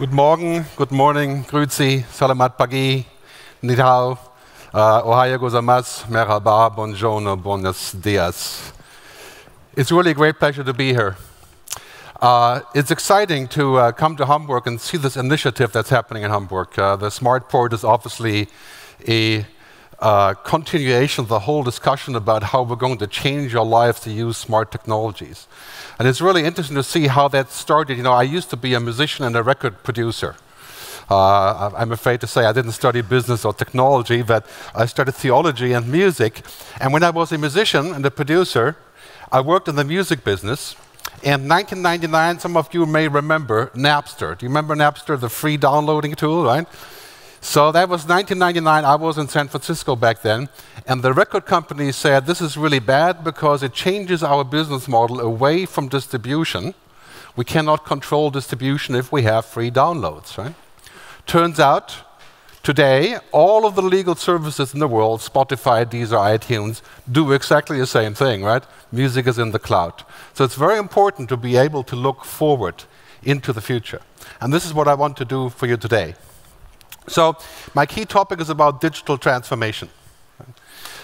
Good morning, good morning, grüezi, salamat pagi, nihao, uh, ohayo gozaimasu, merhaba, buongiorno, buenos dias. It's really a great pleasure to be here. Uh, it's exciting to uh, come to Hamburg and see this initiative that's happening in Hamburg. Uh, the Smart Port is obviously a uh, continuation of the whole discussion about how we're going to change our lives to use smart technologies. And it's really interesting to see how that started. You know, I used to be a musician and a record producer. Uh, I'm afraid to say I didn't study business or technology, but I studied theology and music. And when I was a musician and a producer, I worked in the music business. In 1999, some of you may remember Napster. Do you remember Napster, the free downloading tool, right? So that was 1999. I was in San Francisco back then. And the record company said, this is really bad because it changes our business model away from distribution. We cannot control distribution if we have free downloads, right? Turns out, today, all of the legal services in the world, Spotify, Deezer, iTunes, do exactly the same thing, right? Music is in the cloud. So it's very important to be able to look forward into the future. And this is what I want to do for you today. So my key topic is about digital transformation.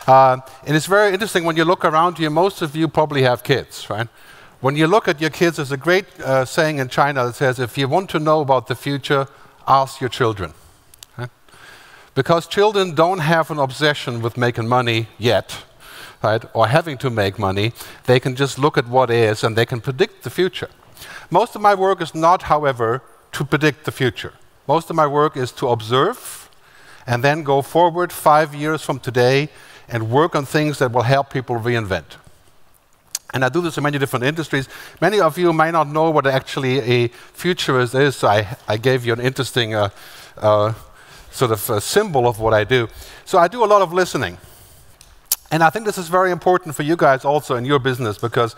Uh, and it's very interesting when you look around you, most of you probably have kids, right? When you look at your kids, there's a great uh, saying in China that says, if you want to know about the future, ask your children. Because children don't have an obsession with making money yet, right? Or having to make money. They can just look at what is and they can predict the future. Most of my work is not, however, to predict the future. Most of my work is to observe and then go forward five years from today and work on things that will help people reinvent. And I do this in many different industries. Many of you may not know what actually a futurist is, so I, I gave you an interesting uh, uh, sort of symbol of what I do. So I do a lot of listening. And I think this is very important for you guys also in your business because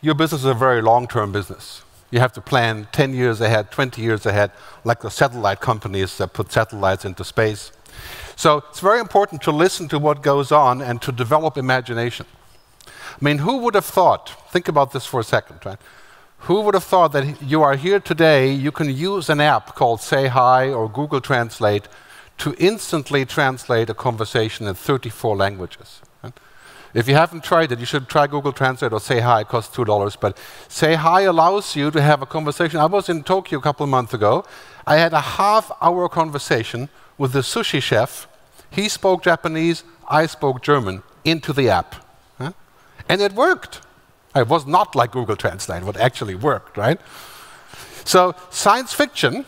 your business is a very long term business. You have to plan 10 years ahead, 20 years ahead, like the satellite companies that put satellites into space. So it's very important to listen to what goes on and to develop imagination. I mean, who would have thought, think about this for a second, right? Who would have thought that you are here today, you can use an app called Say Hi or Google Translate to instantly translate a conversation in 34 languages? If you haven't tried it, you should try Google Translate or Say Hi. It costs $2. But Say Hi allows you to have a conversation. I was in Tokyo a couple months ago. I had a half hour conversation with the sushi chef. He spoke Japanese, I spoke German into the app. And it worked. It was not like Google Translate, but actually worked, right? So, science fiction,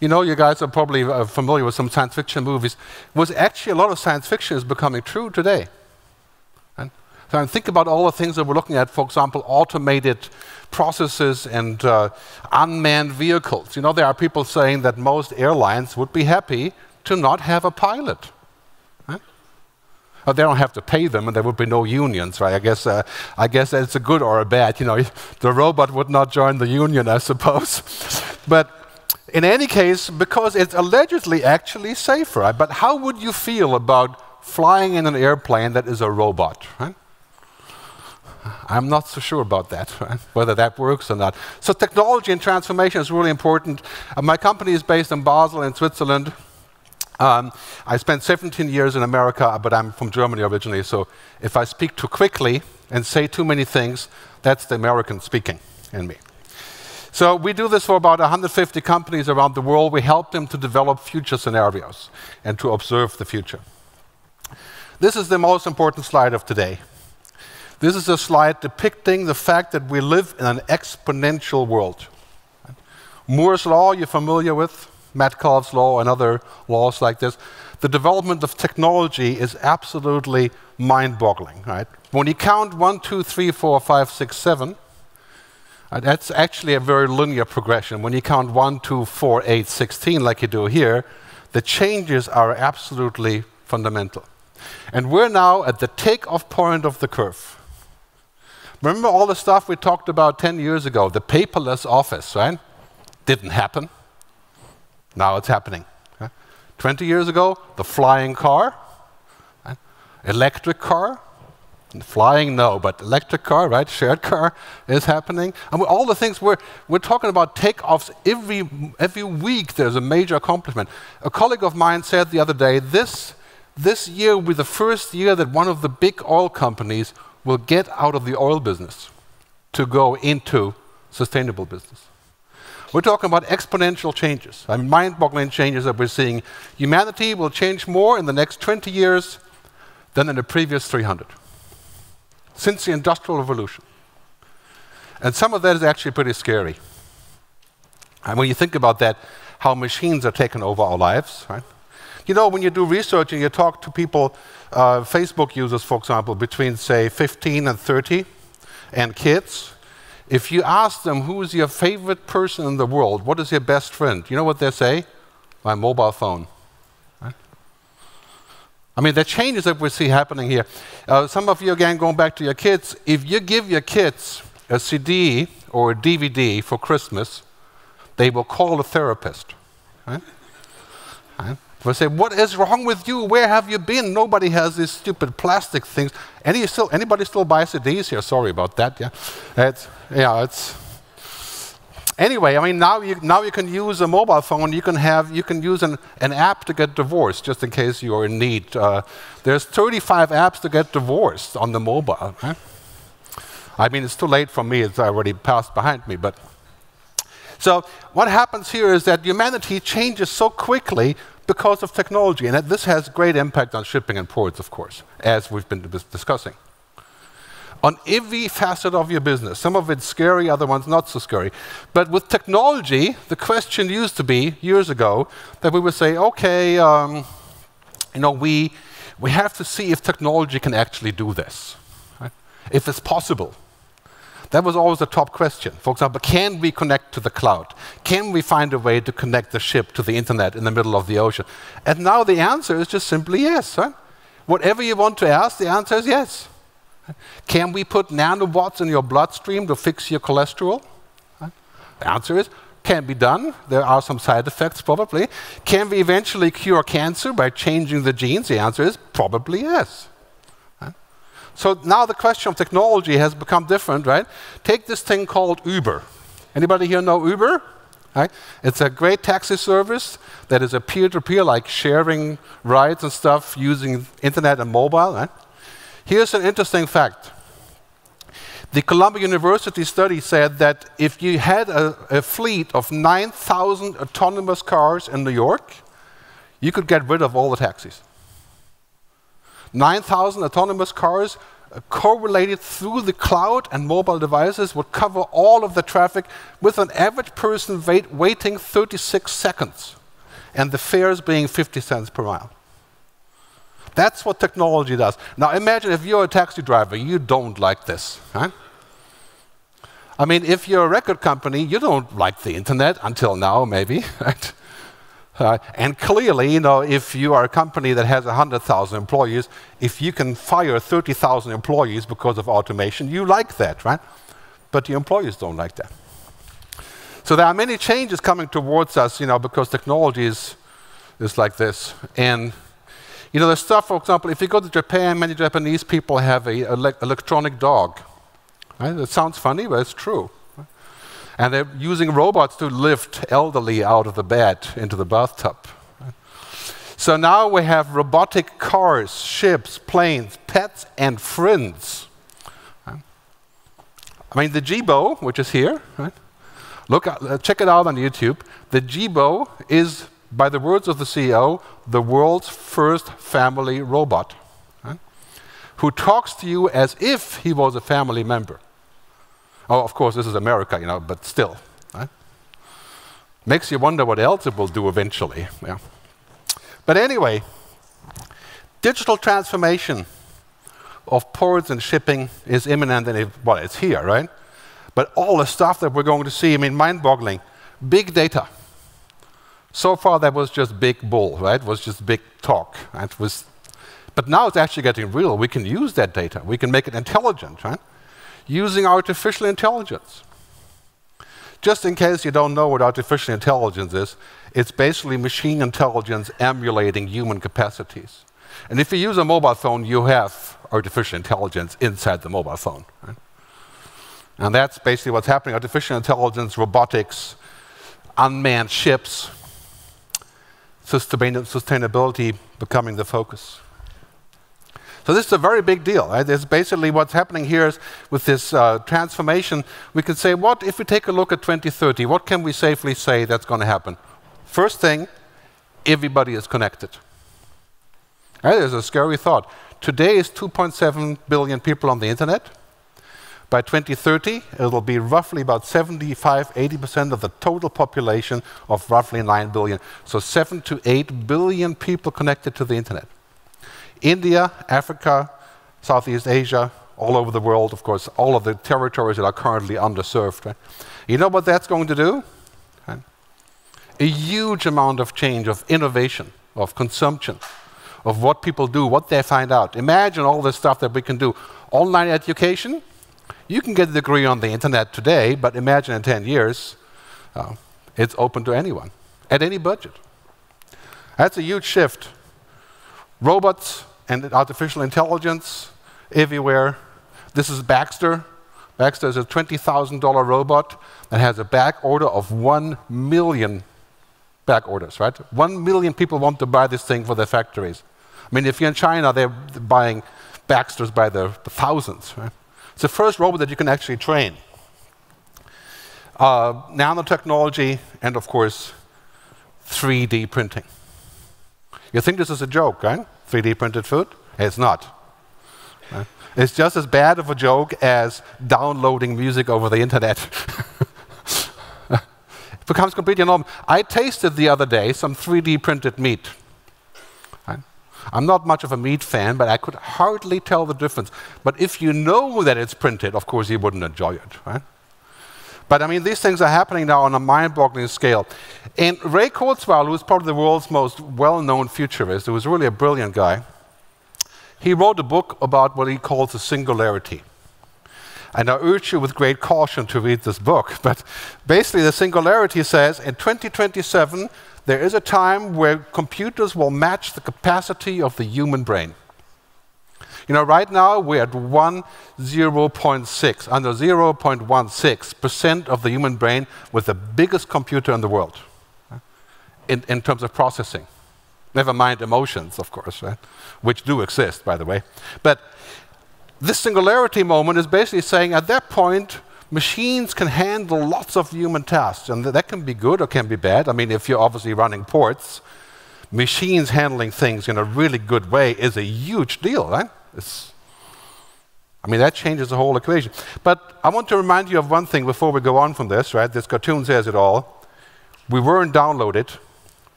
you know, you guys are probably uh, familiar with some science fiction movies, was actually a lot of science fiction is becoming true today. So think about all the things that we're looking at, for example, automated processes and uh, unmanned vehicles. You know, there are people saying that most airlines would be happy to not have a pilot. Huh? Well, they don't have to pay them, and there would be no unions, right? I guess, uh, I guess it's a good or a bad. You know, the robot would not join the union, I suppose. but in any case, because it's allegedly actually safer. Right? But how would you feel about flying in an airplane that is a robot? Right? I'm not so sure about that, right? whether that works or not. So technology and transformation is really important. Uh, my company is based in Basel in Switzerland. Um, I spent 17 years in America, but I'm from Germany originally, so if I speak too quickly and say too many things, that's the American speaking in me. So we do this for about 150 companies around the world. We help them to develop future scenarios and to observe the future. This is the most important slide of today. This is a slide depicting the fact that we live in an exponential world. Moore's law, you're familiar with, Metcalfe's law, and other laws like this. The development of technology is absolutely mind-boggling, right? When you count one, two, three, four, five, six, seven, that's actually a very linear progression. When you count one, two, four, eight, sixteen, like you do here, the changes are absolutely fundamental. And we're now at the takeoff point of the curve. Remember all the stuff we talked about 10 years ago, the paperless office, right? Didn't happen. Now it's happening. 20 years ago, the flying car, electric car, Flying, no, but electric car, right? Shared car is happening. And all the things we're, we're talking about takeoffs every, every week, there's a major accomplishment. A colleague of mine said the other day, this, this year will be the first year that one of the big oil companies will get out of the oil business to go into sustainable business. We're talking about exponential changes, I mean, mind-boggling changes that we're seeing. Humanity will change more in the next 20 years than in the previous 300 since the Industrial Revolution. And some of that is actually pretty scary. And when you think about that, how machines are taking over our lives, right? You know, when you do research and you talk to people, uh, Facebook users, for example, between, say, 15 and 30, and kids, if you ask them who is your favorite person in the world, what is your best friend, you know what they say? My mobile phone. I mean, the changes that we see happening here. Uh, some of you, again, going back to your kids, if you give your kids a CD or a DVD for Christmas, they will call a therapist. Right? They'll say, What is wrong with you? Where have you been? Nobody has these stupid plastic things. Any still, anybody still buy CDs here? Sorry about that. Yeah, it's, yeah, it's Anyway, I mean, now you, now you can use a mobile phone. You can, have, you can use an, an app to get divorced, just in case you're in need. Uh, there's 35 apps to get divorced on the mobile. Huh? I mean, it's too late for me. It's already passed behind me. But So what happens here is that humanity changes so quickly because of technology. And this has great impact on shipping and ports, of course, as we've been discussing on every facet of your business. Some of it's scary, other ones not so scary. But with technology, the question used to be years ago that we would say, okay, um, you know, we, we have to see if technology can actually do this, right? if it's possible. That was always the top question. For example, can we connect to the cloud? Can we find a way to connect the ship to the internet in the middle of the ocean? And now the answer is just simply yes. Right? Whatever you want to ask, the answer is yes. Can we put nanobots in your bloodstream to fix your cholesterol? The answer is can be done. There are some side effects, probably. Can we eventually cure cancer by changing the genes? The answer is probably yes. So now the question of technology has become different, right? Take this thing called Uber. Anybody here know Uber? Right? It's a great taxi service that is a peer-to-peer, -peer, like sharing rides and stuff using internet and mobile. Right? Here's an interesting fact. The Columbia University study said that if you had a, a fleet of 9,000 autonomous cars in New York, you could get rid of all the taxis. 9,000 autonomous cars uh, correlated through the cloud and mobile devices would cover all of the traffic with an average person wait, waiting 36 seconds and the fares being 50 cents per mile. That's what technology does. Now imagine if you're a taxi driver, you don't like this. Huh? I mean, if you're a record company, you don't like the internet until now, maybe. Right? Uh, and clearly, you know, if you are a company that has 100,000 employees, if you can fire 30,000 employees because of automation, you like that, right? But your employees don't like that. So there are many changes coming towards us, you know, because technology is, is like this. And you know, the stuff, for example, if you go to Japan, many Japanese people have an ele electronic dog. Right? It sounds funny, but it's true. And they're using robots to lift elderly out of the bed into the bathtub. So now we have robotic cars, ships, planes, pets, and friends. I mean, the Jibo, which is here, right? Look, uh, check it out on YouTube. The Jibo is by the words of the CEO, the world's first family robot, right? who talks to you as if he was a family member. Oh, of course, this is America, you know, but still. Right? Makes you wonder what else it will do eventually. Yeah. But anyway, digital transformation of ports and shipping is imminent, and it, well, it's here, right? But all the stuff that we're going to see, I mean, mind boggling. Big data so far, that was just big bull, right? It was just big talk. It was, but now it's actually getting real. We can use that data. We can make it intelligent, right? Using artificial intelligence. Just in case you don't know what artificial intelligence is, it's basically machine intelligence emulating human capacities. And if you use a mobile phone, you have artificial intelligence inside the mobile phone. Right? And that's basically what's happening artificial intelligence, robotics, unmanned ships, sustainability becoming the focus. So this is a very big deal. Right? It's basically what's happening here is with this uh, transformation. We can say, what if we take a look at 2030? What can we safely say that's going to happen? First thing, everybody is connected. That is a scary thought. Today is 2.7 billion people on the internet. By 2030, it will be roughly about 75, 80% of the total population of roughly 9 billion. So 7 to 8 billion people connected to the internet. India, Africa, Southeast Asia, all over the world, of course, all of the territories that are currently underserved. Right? You know what that's going to do? Right? A huge amount of change, of innovation, of consumption, of what people do, what they find out. Imagine all the stuff that we can do. Online education, you can get a degree on the internet today, but imagine in 10 years, uh, it's open to anyone, at any budget. That's a huge shift. Robots, and artificial intelligence everywhere. This is Baxter. Baxter is a $20,000 robot that has a back order of 1 million back orders, right? 1 million people want to buy this thing for their factories. I mean, if you're in China, they're buying Baxters by the, thousands, right? It's the first robot that you can actually train. Uh, nanotechnology, and of course, 3D printing. You think this is a joke, eh? right? 3D printed food? It's not. Eh? It's just as bad of a joke as downloading music over the internet. it becomes completely normal. I tasted the other day some 3D printed meat. Eh? I'm not much of a meat fan, but I could hardly tell the difference. But if you know that it's printed, of course you wouldn't enjoy it, right? But I mean, these things are happening now on a mind-boggling scale. And Ray Kurzweil, who is probably the world's most well-known futurist, who was really a brilliant guy, he wrote a book about what he calls the singularity. And I urge you with great caution to read this book. But basically, the singularity says in 2027, there is a time where computers will match the capacity of the human brain. You know, right now we're at 1 0.6, under 0.16% of the human brain with the biggest computer in the world in, in terms of processing. Never mind emotions, of course, right? which do exist, by the way. But this singularity moment is basically saying at that point, machines can handle lots of human tasks, and that can be good or can be bad. I mean, if you're obviously running ports, machines handling things in a really good way is a huge deal, right? It's, I mean, that changes the whole equation. But I want to remind you of one thing before we go on from this, right? This cartoon says it all. We weren't downloaded,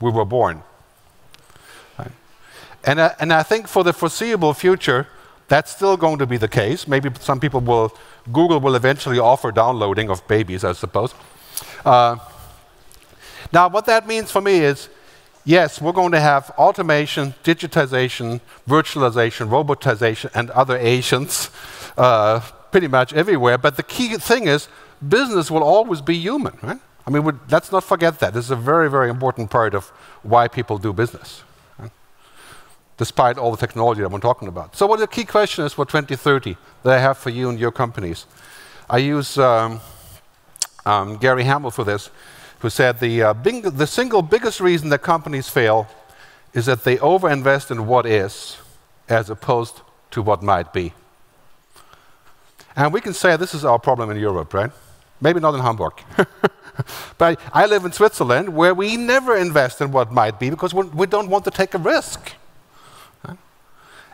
we were born. Right? And, uh, and I think for the foreseeable future, that's still going to be the case. Maybe some people will, Google will eventually offer downloading of babies, I suppose. Uh, now, what that means for me is yes, we're going to have automation, digitization, virtualization, robotization, and other agents uh, pretty much everywhere. But the key thing is business will always be human, right? I mean, let's not forget that. This is a very, very important part of why people do business, right? despite all the technology that we're talking about. So what the key question is for 2030 that I have for you and your companies. I use um, um, Gary Hamel for this who said the, uh, the single biggest reason that companies fail is that they overinvest in what is as opposed to what might be. And we can say this is our problem in Europe, right? Maybe not in Hamburg. but I live in Switzerland where we never invest in what might be because we don't want to take a risk.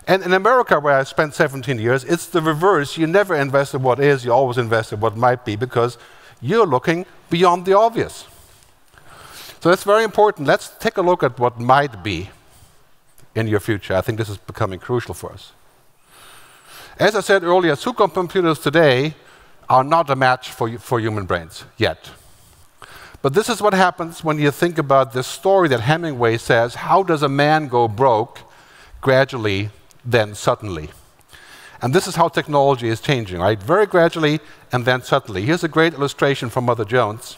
And in America, where I spent 17 years, it's the reverse. You never invest in what is, you always invest in what might be because you're looking beyond the obvious. So that's very important. Let's take a look at what might be in your future. I think this is becoming crucial for us. As I said earlier, supercomputers today are not a match for, for human brains yet. But this is what happens when you think about this story that Hemingway says how does a man go broke gradually, then suddenly? And this is how technology is changing, right? Very gradually and then suddenly. Here's a great illustration from Mother Jones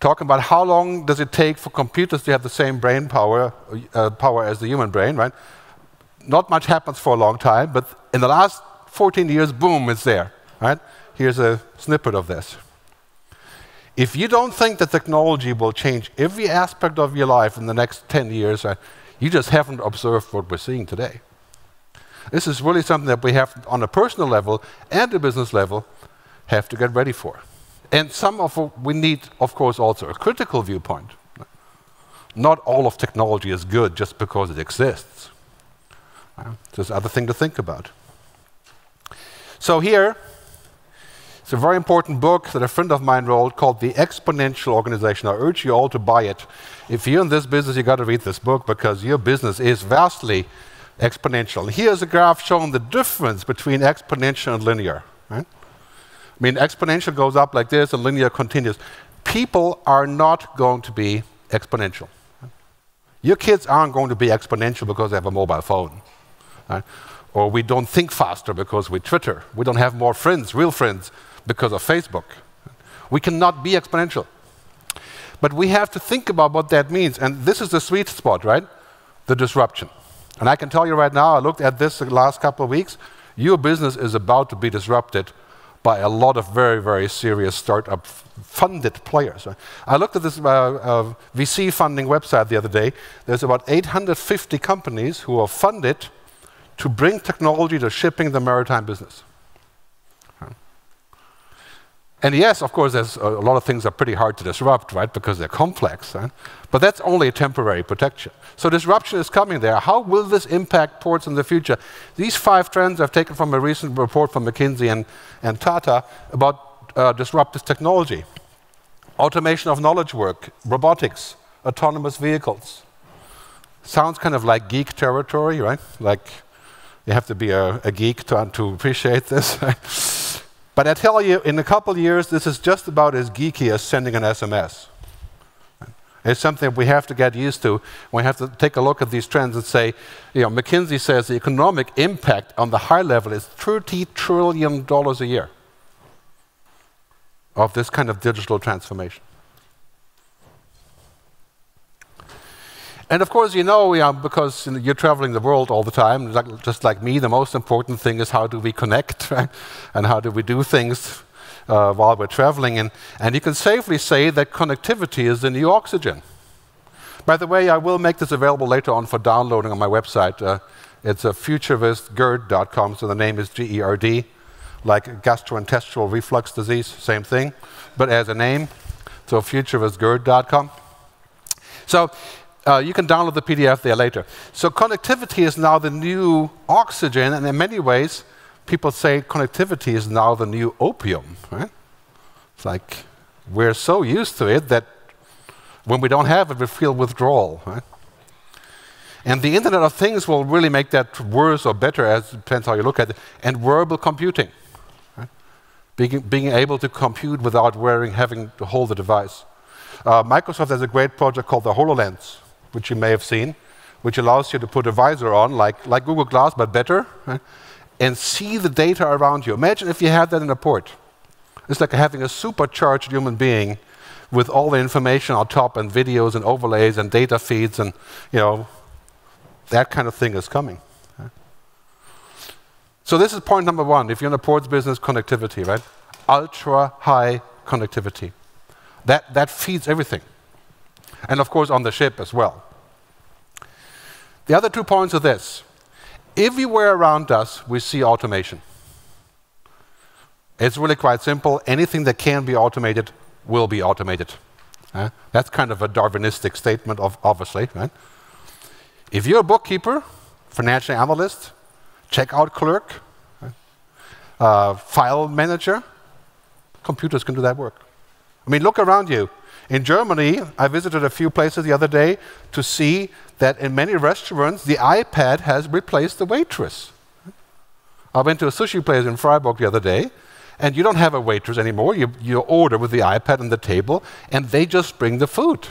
talking about how long does it take for computers to have the same brain power, uh, power as the human brain, right? not much happens for a long time, but in the last 14 years, boom, it's there. Right? Here's a snippet of this. If you don't think that technology will change every aspect of your life in the next 10 years, uh, you just haven't observed what we're seeing today. This is really something that we have, on a personal level and a business level, have to get ready for. And some of we need, of course, also a critical viewpoint. Not all of technology is good just because it exists. Uh, there's other thing to think about. So here, it's a very important book that a friend of mine wrote called The Exponential Organization. I urge you all to buy it. If you're in this business, you've got to read this book because your business is vastly exponential. Here's a graph showing the difference between exponential and linear. Right? I mean, exponential goes up like this and linear continues. People are not going to be exponential. Your kids aren't going to be exponential because they have a mobile phone. Right? Or we don't think faster because we Twitter. We don't have more friends, real friends, because of Facebook. We cannot be exponential. But we have to think about what that means. And this is the sweet spot, right? The disruption. And I can tell you right now, I looked at this the last couple of weeks. Your business is about to be disrupted by a lot of very, very serious startup funded players. I looked at this uh, uh, VC funding website the other day. There's about 850 companies who are funded to bring technology to shipping the maritime business. And yes, of course, there's a lot of things are pretty hard to disrupt, right, because they're complex. Right? But that's only a temporary protection. So disruption is coming there. How will this impact ports in the future? These five trends I've taken from a recent report from McKinsey and, and Tata about uh, disruptive technology. Automation of knowledge work, robotics, autonomous vehicles. Sounds kind of like geek territory, right? Like you have to be a, a geek to, to appreciate this. But I tell you, in a couple years, this is just about as geeky as sending an SMS. It's something we have to get used to. We have to take a look at these trends and say, you know, McKinsey says the economic impact on the high level is $30 trillion a year of this kind of digital transformation. And of course, you know, yeah, because you're traveling the world all the time, like, just like me, the most important thing is how do we connect right? and how do we do things uh, while we're traveling. And, and you can safely say that connectivity is the new oxygen. By the way, I will make this available later on for downloading on my website. Uh, it's a futuristgerd.com, so the name is G-E-R-D, like gastrointestinal reflux disease, same thing, but as a name. So futuristgerd.com. So uh, you can download the PDF there later. So connectivity is now the new oxygen, and in many ways, people say connectivity is now the new opium. Right? It's like we're so used to it that when we don't have it, we feel withdrawal. Right? And the Internet of Things will really make that worse or better, as depends how you look at it. And wearable computing, right? being, being able to compute without wearing, having to hold the device. Uh, Microsoft has a great project called the HoloLens, which you may have seen, which allows you to put a visor on, like, like Google Glass, but better, and see the data around you. Imagine if you had that in a port. It's like having a supercharged human being with all the information on top and videos and overlays and data feeds and, you know, that kind of thing is coming. So this is point number one. If you're in a ports business, connectivity, right? Ultra high connectivity. That, that feeds everything and of course on the ship as well. The other two points are this. Everywhere around us, we see automation. It's really quite simple. Anything that can be automated will be automated. Uh, that's kind of a Darwinistic statement, of, obviously. Right? If you're a bookkeeper, financial analyst, checkout clerk, uh, file manager, computers can do that work. I mean, look around you. In Germany, I visited a few places the other day to see that in many restaurants, the iPad has replaced the waitress. I went to a sushi place in Freiburg the other day, and you don't have a waitress anymore. You, you order with the iPad on the table, and they just bring the food.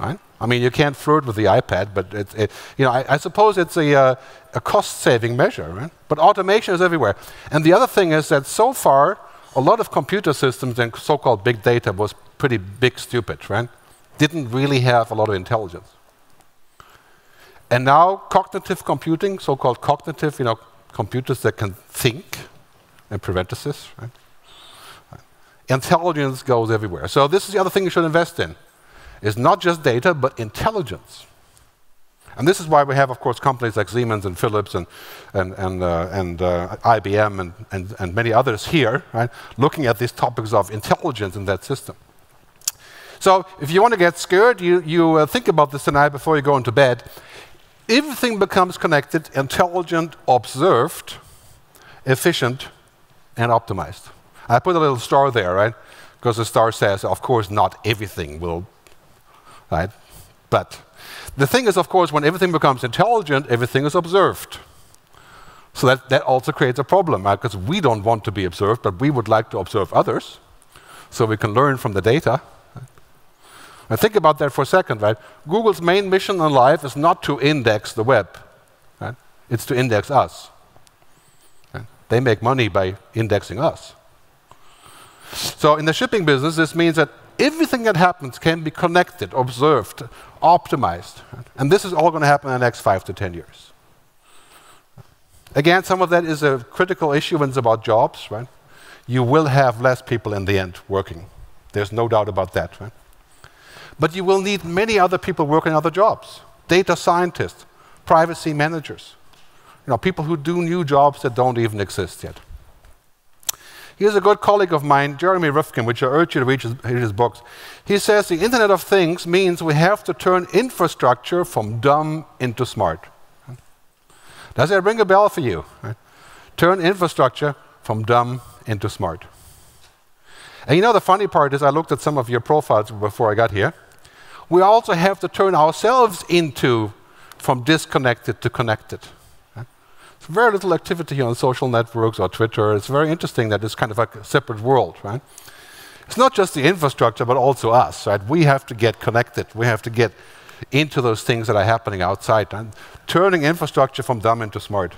Right? I mean, you can't flirt with the iPad, but it's, it, you know, I, I, suppose it's a, uh, a cost-saving measure. Right? But automation is everywhere. And the other thing is that so far, a lot of computer systems and so-called big data was pretty big stupid, right? Didn't really have a lot of intelligence. And now cognitive computing, so-called cognitive, you know, computers that can think, and parenthesis, right? Intelligence goes everywhere. So this is the other thing you should invest in. Is not just data, but intelligence. And this is why we have, of course, companies like Siemens and Philips and, and, and, uh, and uh, IBM and, and, and many others here, right, looking at these topics of intelligence in that system. So if you want to get scared, you, you uh, think about this tonight before you go into bed. Everything becomes connected, intelligent, observed, efficient, and optimized. I put a little star there, right? Because the star says, of course, not everything will, right? But the thing is, of course, when everything becomes intelligent, everything is observed. So that, that also creates a problem, right? Because we don't want to be observed, but we would like to observe others so we can learn from the data. Think about that for a second, right? Google's main mission in life is not to index the web, right? It's to index us. Right? They make money by indexing us. So in the shipping business, this means that everything that happens can be connected, observed, optimized. And this is all going to happen in the next five to 10 years. Again, some of that is a critical issue when it's about jobs, right? You will have less people in the end working. There's no doubt about that, right? But you will need many other people working other jobs. Data scientists, privacy managers, you know, people who do new jobs that don't even exist yet. Here's a good colleague of mine, Jeremy Rifkin, which I urge you to read his, read his books. He says the Internet of Things means we have to turn infrastructure from dumb into smart. Does that ring a bell for you? Turn infrastructure from dumb into smart. And you know, the funny part is, I looked at some of your profiles before I got here. We also have to turn ourselves into from disconnected to connected. It's very little activity here on social networks or Twitter. It's very interesting that it's kind of like a separate world, right? It's not just the infrastructure, but also us, right? We have to get connected. We have to get into those things that are happening outside and turning infrastructure from dumb into smart.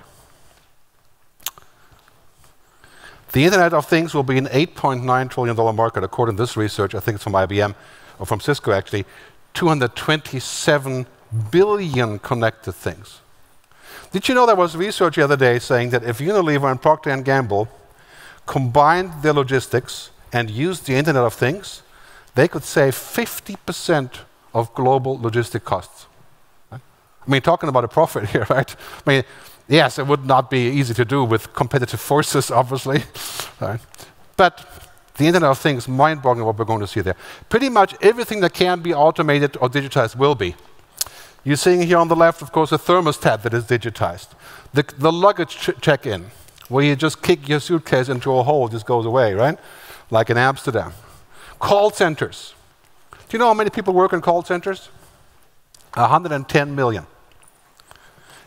The Internet of Things will be an $8.9 trillion market, according to this research. I think it's from IBM or from Cisco, actually. 227 billion connected things. Did you know there was research the other day saying that if Unilever and Procter & Gamble combined their logistics and used the Internet of Things, they could save 50% of global logistic costs. I mean, talking about a profit here, right? I mean, yes, it would not be easy to do with competitive forces, obviously. Right? But the Internet of Things, mind-boggling what we're going to see there. Pretty much everything that can be automated or digitized will be. You're seeing here on the left, of course, a thermostat that is digitized. The, the luggage ch check-in, where you just kick your suitcase into a hole, just goes away, right? Like in Amsterdam. Call centers. Do you know how many people work in call centers? 110 million.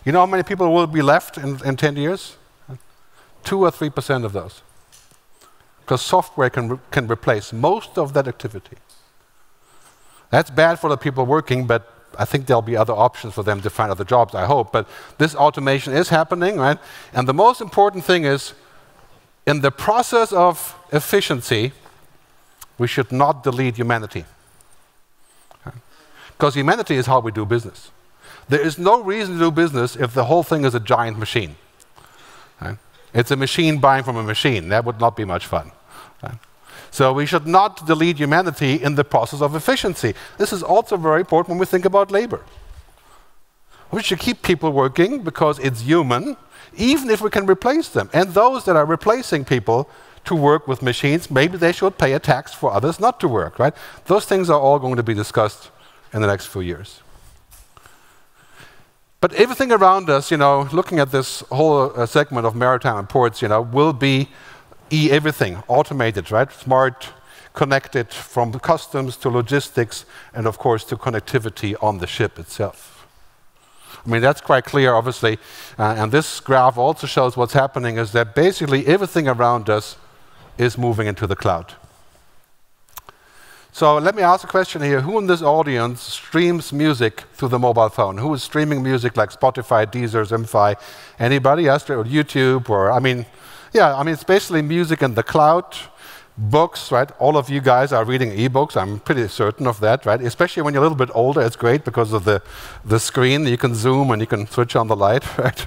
You know how many people will be left in, in 10 years? Two or three percent of those because software can, re can replace most of that activity. That's bad for the people working, but I think there'll be other options for them to find other jobs, I hope. But this automation is happening, right? And the most important thing is, in the process of efficiency, we should not delete humanity. Because humanity is how we do business. There is no reason to do business if the whole thing is a giant machine. Right? It's a machine buying from a machine. That would not be much fun. So we should not delete humanity in the process of efficiency. This is also very important when we think about labor. We should keep people working because it's human, even if we can replace them. And those that are replacing people to work with machines, maybe they should pay a tax for others not to work, right? Those things are all going to be discussed in the next few years. But everything around us, you know, looking at this whole uh, segment of maritime and ports, you know, will be e everything, automated, right? Smart, connected from customs to logistics, and of course to connectivity on the ship itself. I mean, that's quite clear, obviously. Uh, and this graph also shows what's happening is that basically everything around us is moving into the cloud. So let me ask a question here. Who in this audience streams music through the mobile phone? Who is streaming music like Spotify, Deezer, Simfy? Anybody? Yes, or YouTube? Or, I mean, yeah, I mean, it's basically music in the cloud, Books, right? All of you guys are reading ebooks. I'm pretty certain of that, right? Especially when you're a little bit older, it's great because of the, the screen. You can zoom and you can switch on the light, right?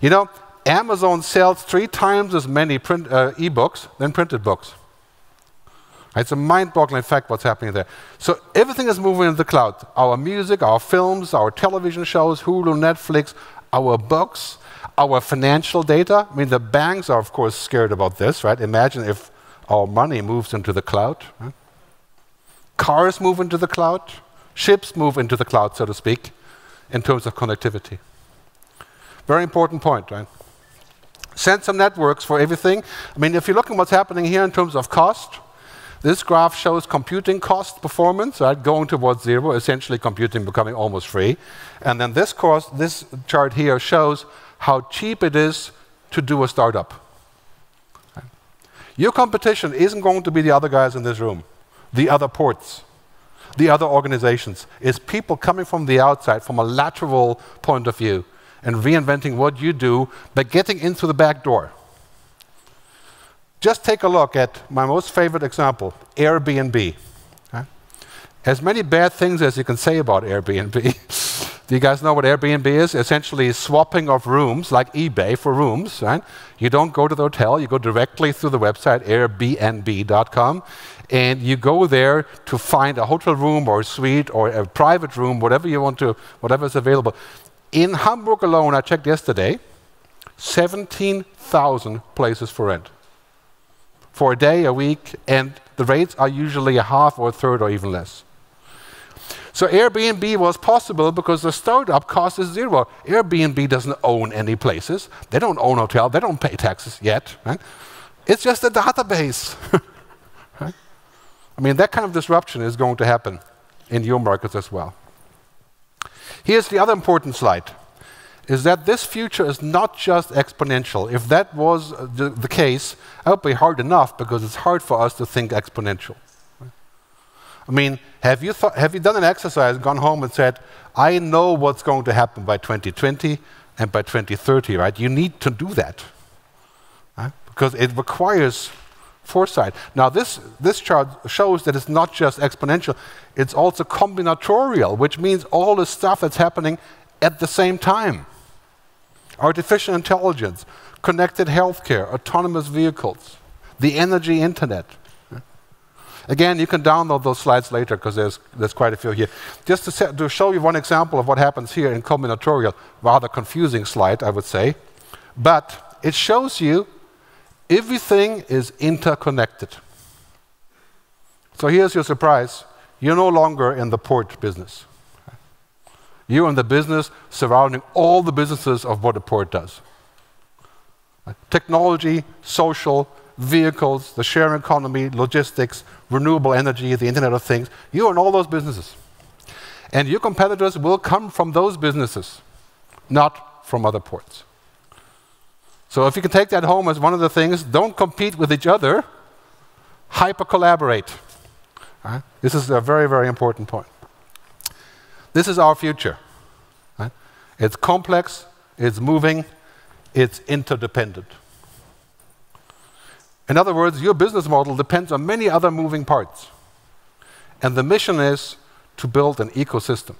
You know, Amazon sells three times as many print, uh, ebooks than printed books. It's a mind-boggling fact what's happening there. So everything is moving into the cloud. Our music, our films, our television shows, Hulu, Netflix, our books, our financial data. I mean, the banks are, of course, scared about this, right? Imagine if our money moves into the cloud. Cars move into the cloud. Ships move into the cloud, so to speak, in terms of connectivity. Very important point, right? Sensor networks for everything. I mean, if you look at what's happening here in terms of cost, this graph shows computing cost performance, right, going towards zero, essentially computing becoming almost free. And then this, this chart here shows how cheap it is to do a startup. Your competition isn't going to be the other guys in this room, the other ports, the other organizations. It's people coming from the outside, from a lateral point of view, and reinventing what you do by getting in through the back door. Just take a look at my most favorite example, Airbnb. As many bad things as you can say about Airbnb, Do you guys know what Airbnb is? Essentially swapping of rooms, like eBay for rooms, right? You don't go to the hotel, you go directly through the website, airbnb.com, and you go there to find a hotel room or a suite or a private room, whatever you want to, whatever is available. In Hamburg alone, I checked yesterday, 17,000 places for rent. For a day, a week, and the rates are usually a half or a third or even less. So Airbnb was possible because the startup cost is zero. Airbnb doesn't own any places. They don't own hotel. They don't pay taxes yet. Right? It's just a database. right? I mean, that kind of disruption is going to happen in your markets as well. Here's the other important slide, is that this future is not just exponential. If that was the, the case, that would be hard enough because it's hard for us to think exponential. I mean, have you, have you done an exercise, gone home and said, I know what's going to happen by 2020 and by 2030, right? You need to do that. Right? Because it requires foresight. Now, this, this chart shows that it's not just exponential, it's also combinatorial, which means all the stuff that's happening at the same time. Artificial intelligence, connected healthcare, autonomous vehicles, the energy internet, Again, you can download those slides later because there's, there's quite a few here. Just to, set, to show you one example of what happens here in combinatorial, rather confusing slide, I would say. But it shows you everything is interconnected. So here's your surprise. You're no longer in the port business. You're in the business surrounding all the businesses of what a port does. Uh, technology, social, vehicles, the sharing economy, logistics, renewable energy, the Internet of Things. You're in all those businesses. And your competitors will come from those businesses, not from other ports. So if you can take that home as one of the things, don't compete with each other, hyper collaborate. Right? Uh, this is a very, very important point. This is our future. Right? It's complex, it's moving, it's interdependent. In other words, your business model depends on many other moving parts. And the mission is to build an ecosystem.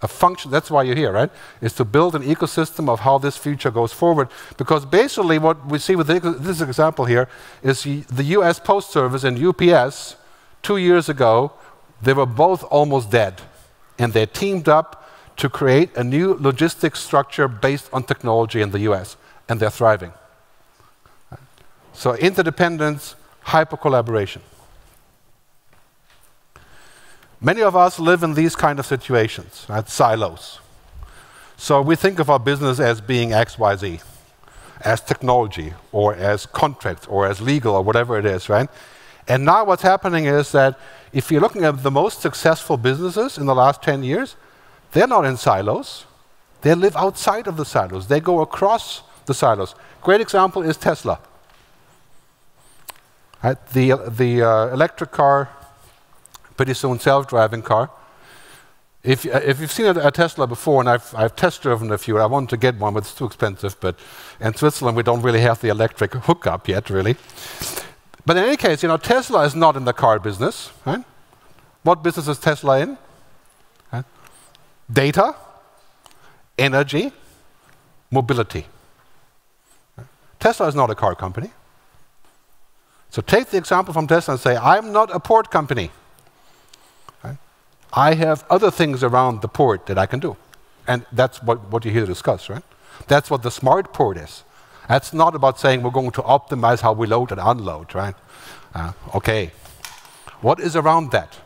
A function, that's why you're here, right? Is to build an ecosystem of how this future goes forward. Because basically, what we see with this example here is the US Post Service and UPS, two years ago, they were both almost dead. And they teamed up to create a new logistics structure based on technology in the US. And they're thriving. So interdependence, hyper-collaboration. Many of us live in these kind of situations, right? silos. So we think of our business as being X, Y, Z, as technology, or as contracts, or as legal, or whatever it is, right? And now what's happening is that if you're looking at the most successful businesses in the last 10 years, they're not in silos. They live outside of the silos. They go across the silos. Great example is Tesla. Right? The, the uh, electric car, pretty soon self-driving car. If, uh, if you've seen a, a, Tesla before, and I've, I've test driven a few, I wanted to get one, but it's too expensive. But in Switzerland, we don't really have the electric hookup yet, really. But in any case, you know, Tesla is not in the car business. Right? What business is Tesla in? Right? Data, energy, mobility. Right? Tesla is not a car company. So take the example from Tesla and say, I'm not a port company. I have other things around the port that I can do. And that's what, what you hear discussed, right? That's what the smart port is. That's not about saying we're going to optimize how we load and unload, right? Uh, okay. What is around that?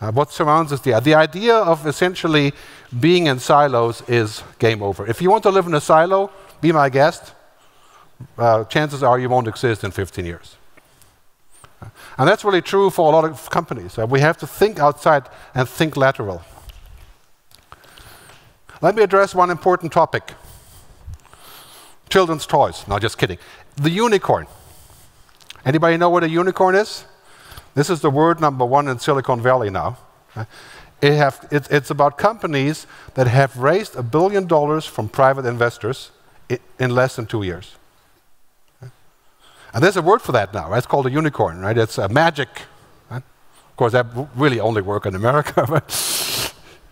Uh, what surrounds us there? The idea of essentially being in silos is game over. If you want to live in a silo, be my guest. Uh, chances are you won't exist in 15 years. And that's really true for a lot of companies. Uh, we have to think outside and think lateral. Let me address one important topic. Children's toys. No, just kidding. The unicorn. Anybody know what a unicorn is? This is the word number one in Silicon Valley now. It have, it, it's about companies that have raised a billion dollars from private investors in less than two years. And there's a word for that now, right? It's called a unicorn, right? It's a magic. Right? Of course, that really only work in America.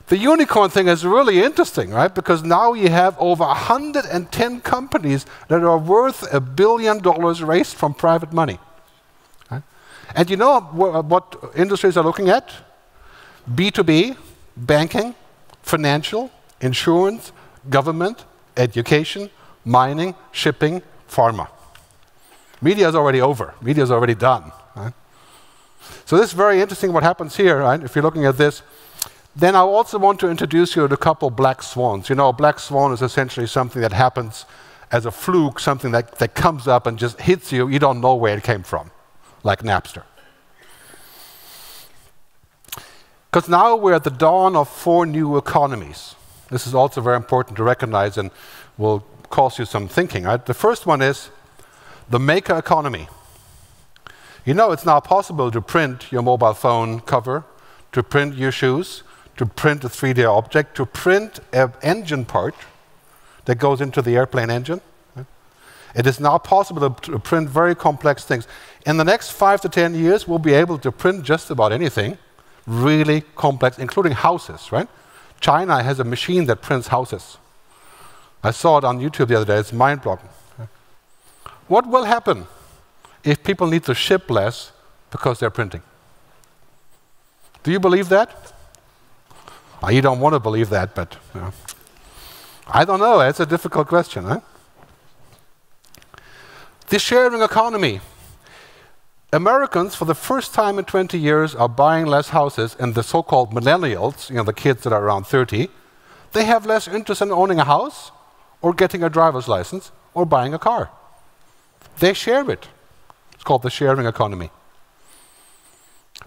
the unicorn thing is really interesting, right? Because now you have over 110 companies that are worth a billion dollars raised from private money. Right? And you know wh what industries are looking at? B2B, banking, financial, insurance, government, education, mining, shipping, pharma. Media is already over. Media is already done. Right? So this is very interesting what happens here, right? If you're looking at this. Then I also want to introduce you to a couple black swans. You know, a black swan is essentially something that happens as a fluke, something that, that comes up and just hits you. You don't know where it came from, like Napster. Because now we're at the dawn of four new economies. This is also very important to recognize and will cause you some thinking. Right? The first one is the maker economy. You know, it's now possible to print your mobile phone cover, to print your shoes, to print a 3D object, to print an engine part that goes into the airplane engine. It is now possible to print very complex things. In the next five to 10 years, we'll be able to print just about anything, really complex, including houses, right? China has a machine that prints houses. I saw it on YouTube the other day, it's mind blowing. What will happen if people need to ship less because they're printing? Do you believe that? You don't want to believe that, but you know. I don't know. It's a difficult question. Huh? The sharing economy. Americans, for the first time in 20 years, are buying less houses, and the so called millennials, you know, the kids that are around 30, they have less interest in owning a house, or getting a driver's license, or buying a car. They share it. It's called the sharing economy.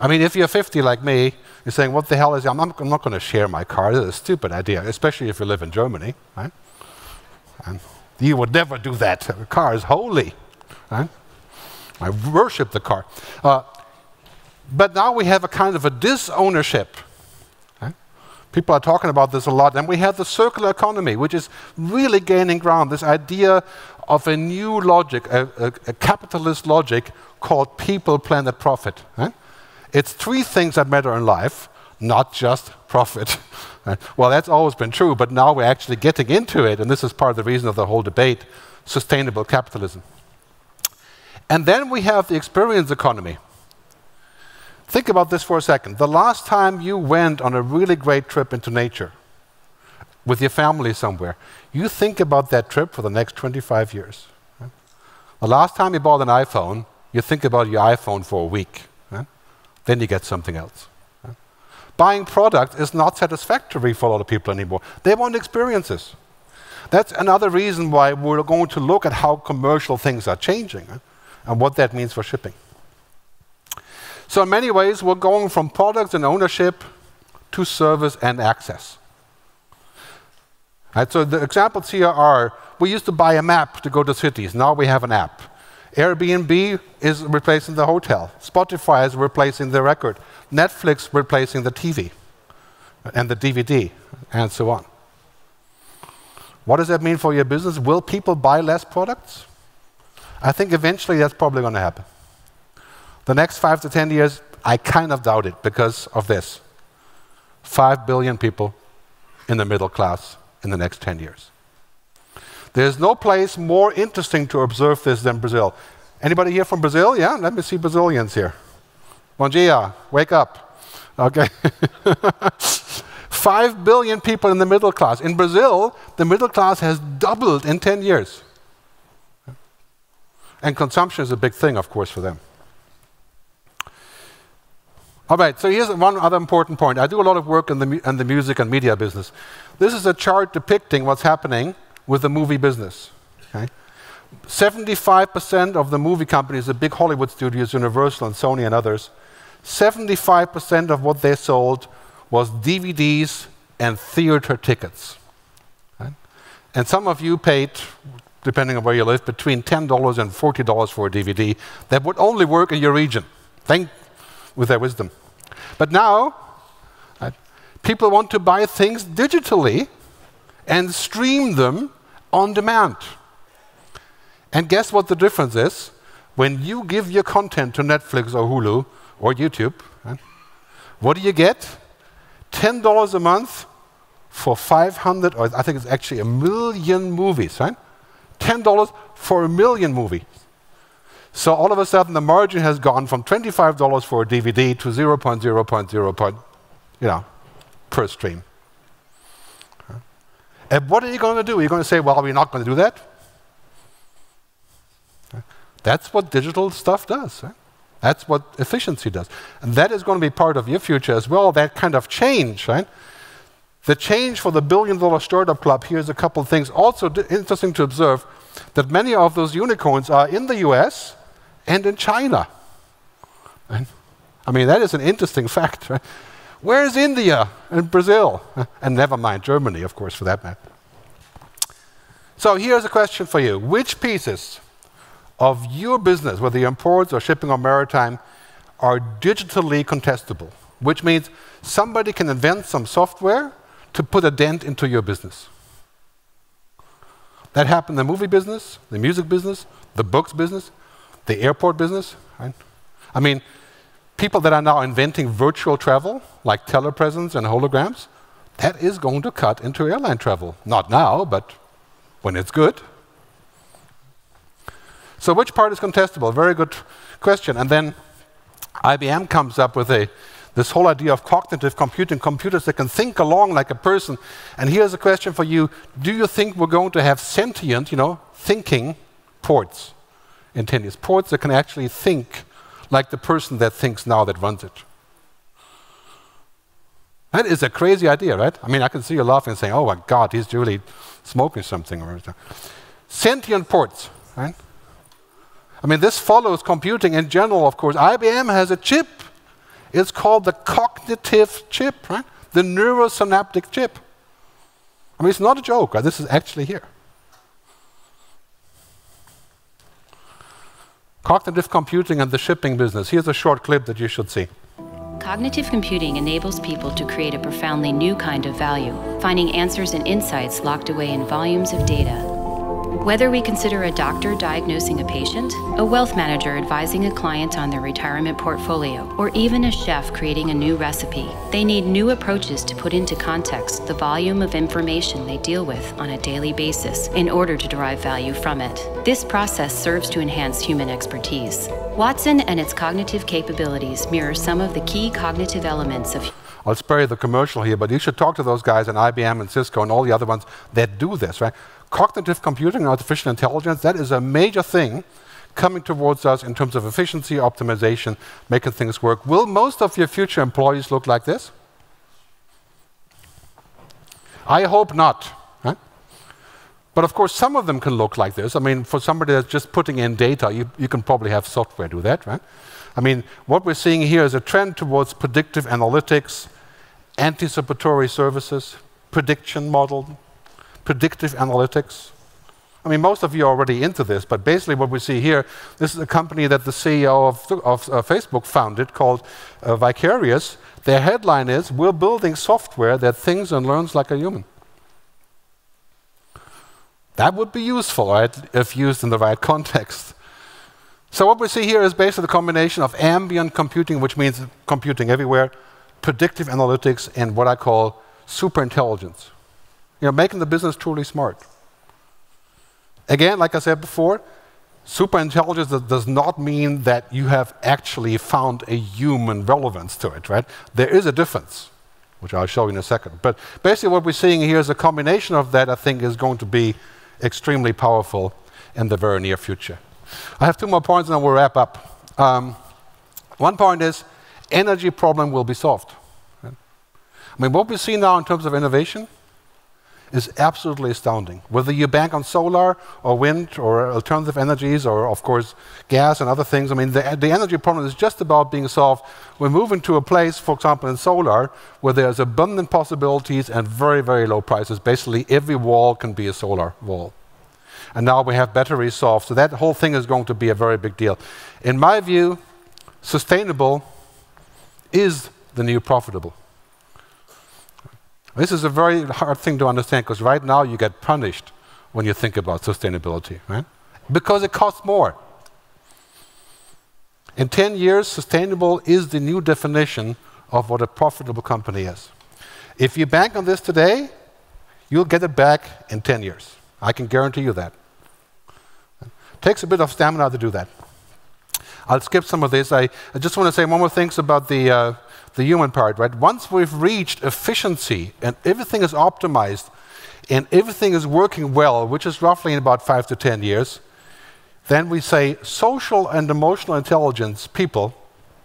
I mean, if you're 50 like me, you're saying, what the hell is, I'm not, I'm not going to share my car. This is a stupid idea, especially if you live in Germany, right? And you would never do that. A car is holy, right? I worship the car. Uh, but now we have a kind of a disownership. People are talking about this a lot. And we have the circular economy, which is really gaining ground. This idea of a new logic, a, a, a capitalist logic called people, planet, profit. It's three things that matter in life, not just profit. well, that's always been true, but now we're actually getting into it, and this is part of the reason of the whole debate sustainable capitalism. And then we have the experience economy. Think about this for a second. The last time you went on a really great trip into nature with your family somewhere, you think about that trip for the next 25 years. The last time you bought an iPhone, you think about your iPhone for a week. Then you get something else. Buying product is not satisfactory for a lot of people anymore. They want experiences. That's another reason why we're going to look at how commercial things are changing and what that means for shipping. So, in many ways, we're going from products and ownership to service and access. Right, so the examples here are, we used to buy a map to go to cities. Now we have an app. Airbnb is replacing the hotel. Spotify is replacing the record. Netflix replacing the TV and the DVD and so on. What does that mean for your business? Will people buy less products? I think eventually that's probably going to happen. The next five to 10 years, I kind of doubt it because of this. Five billion people in the middle class in the next 10 years. There's no place more interesting to observe this than Brazil. Anybody here from Brazil? Yeah, let me see Brazilians here. Bom dia, wake up. Okay. Five billion people in the middle class. In Brazil, the middle class has doubled in 10 years. And consumption is a big thing, of course, for them. All right, so here's one other important point. I do a lot of work in the, in the music and media business. This is a chart depicting what's happening with the movie business. Okay? 75% of the movie companies, the big Hollywood studios, Universal and Sony and others, 75% of what they sold was DVDs and theater tickets. Right? And some of you paid, depending on where you live, between $10 and $40 for a DVD that would only work in your region. Thank with their wisdom. But now, right, people want to buy things digitally and stream them on demand. And guess what the difference is? When you give your content to Netflix or Hulu or YouTube, what do you get? $10 a month for 500, or I think it's actually a million movies, right? $10 for a million movies. So all of a sudden, the margin has gone from $25 for a DVD to 0.0.0. You know, per stream. And what are you going to do? Are you going to say, well, we're not going to do that? That's what digital stuff does. Right? That's what efficiency does. And that is going to be part of your future as well, that kind of change, right? The change for the billion dollar startup club, here's a couple of things. Also interesting to observe that many of those unicorns are in the US and in China. I mean, that is an interesting fact. Right? Where is India and Brazil? And never mind Germany, of course, for that matter. So here's a question for you. Which pieces of your business, whether you're imports or shipping or maritime, are digitally contestable? Which means somebody can invent some software to put a dent into your business. That happened in the movie business, the music business, the books business, the airport business. Right? I mean, people that are now inventing virtual travel, like telepresence and holograms, that is going to cut into airline travel. Not now, but when it's good. So which part is contestable? Very good question. And then IBM comes up with a this whole idea of cognitive computing, computers that can think along like a person. And here's a question for you. Do you think we're going to have sentient, you know, thinking ports in 10 years? Ports that can actually think like the person that thinks now that runs it. That is a crazy idea, right? I mean, I can see you laughing and saying, oh my God, he's really smoking something. Or something. Sentient ports, right? I mean, this follows computing in general, of course. IBM has a chip it's called the cognitive chip, right? The neurosynaptic chip. I mean, it's not a joke. Right? This is actually here. Cognitive computing and the shipping business. Here's a short clip that you should see. Cognitive computing enables people to create a profoundly new kind of value, finding answers and insights locked away in volumes of data whether we consider a doctor diagnosing a patient, a wealth manager advising a client on their retirement portfolio, or even a chef creating a new recipe, they need new approaches to put into context the volume of information they deal with on a daily basis in order to derive value from it. This process serves to enhance human expertise. Watson and its cognitive capabilities mirror some of the key cognitive elements of I'll spare you the commercial here, but you should talk to those guys in IBM and Cisco and all the other ones that do this, right? Cognitive computing and artificial intelligence, that is a major thing coming towards us in terms of efficiency, optimization, making things work. Will most of your future employees look like this? I hope not. But of course, some of them can look like this. I mean, for somebody that's just putting in data, you, you can probably have software do that, right? I mean, what we're seeing here is a trend towards predictive analytics, anticipatory services, prediction model, predictive analytics. I mean, most of you are already into this, but basically what we see here, this is a company that the CEO of, of uh, Facebook founded called uh, Vicarious. Their headline is, we're building software that thinks and learns like a human. That would be useful, right, if used in the right context. So what we see here is basically the combination of ambient computing, which means computing everywhere, predictive analytics, and what I call super intelligence. You know, making the business truly smart. Again, like I said before, super intelligence does not mean that you have actually found a human relevance to it, right? There is a difference, which I'll show you in a second. But basically what we're seeing here is a combination of that I think is going to be extremely powerful in the very near future. I have two more points and then we'll wrap up. Um, one point is energy problem will be solved. I mean, what we see now in terms of innovation is absolutely astounding. Whether you bank on solar or wind or alternative energies or, of course, gas and other things, I mean, the, the energy problem is just about being solved. We're moving to a place, for example, in solar, where there's abundant possibilities and very, very low prices. Basically, every wall can be a solar wall and now we have batteries solved. So that whole thing is going to be a very big deal. In my view, sustainable is the new profitable. This is a very hard thing to understand because right now you get punished when you think about sustainability, right? Because it costs more. In 10 years, sustainable is the new definition of what a profitable company is. If you bank on this today, you'll get it back in 10 years. I can guarantee you that. Takes a bit of stamina to do that. I'll skip some of this. I, I just want to say one more thing about the, uh, the human part, right? Once we've reached efficiency and everything is optimized and everything is working well, which is roughly in about five to 10 years, then we say social and emotional intelligence, people,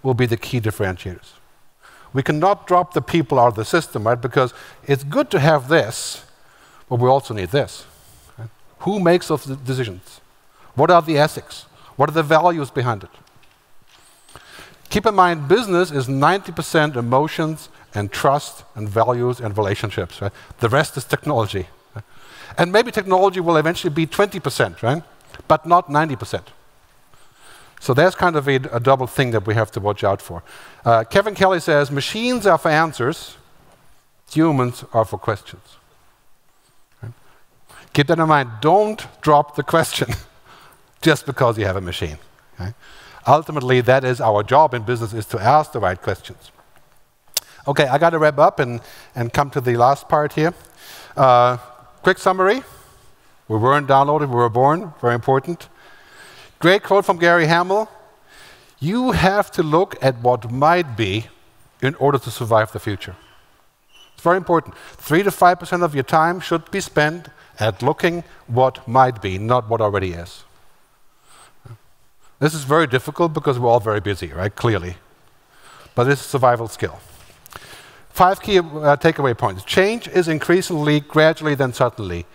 will be the key differentiators. We cannot drop the people out of the system, right? Because it's good to have this, but we also need this. Right? Who makes those decisions? What are the ethics? What are the values behind it? Keep in mind, business is 90% emotions and trust and values and relationships. Right? The rest is technology. And maybe technology will eventually be 20%, right? But not 90%. So that's kind of a, a, double thing that we have to watch out for. Uh, Kevin Kelly says machines are for answers, humans are for questions. Keep that in mind. Don't drop the question. just because you have a machine. Ultimately, that is our job in business, is to ask the right questions. Okay, I got to wrap up and, and come to the last part here. Uh, quick summary. We weren't downloaded, we were born, very important. Great quote from Gary Hamel. You have to look at what might be in order to survive the future. It's very important. Three to five percent of your time should be spent at looking what might be, not what already is. This is very difficult because we're all very busy, right? Clearly. But it's a survival skill. Five key uh, takeaway points. Change is increasingly, gradually, then suddenly.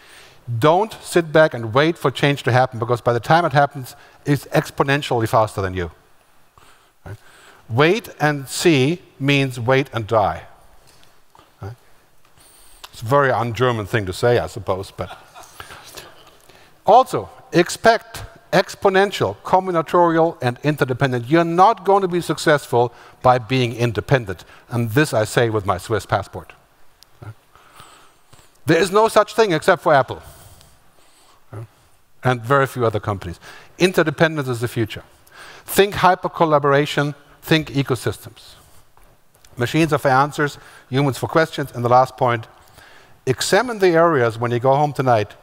Don't sit back and wait for change to happen because by the time it happens, it's exponentially faster than you. Right? Wait and see means wait and die. Right? It's a very un German thing to say, I suppose, but. Also, expect exponential, combinatorial, and interdependent. You're not going to be successful by being independent. And this I say with my Swiss passport. There is no such thing except for Apple and very few other companies. Interdependence is the future. Think hyper collaboration, think ecosystems. Machines are for answers, humans for questions. And the last point examine the areas when you go home tonight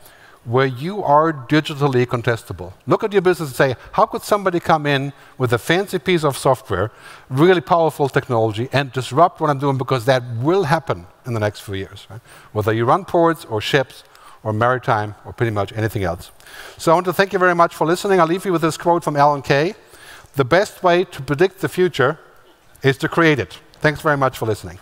where you are digitally contestable. Look at your business and say, how could somebody come in with a fancy piece of software, really powerful technology, and disrupt what I'm doing because that will happen in the next few years, right? whether you run ports or ships or maritime or pretty much anything else. So I want to thank you very much for listening. I'll leave you with this quote from Alan Kay. The best way to predict the future is to create it. Thanks very much for listening.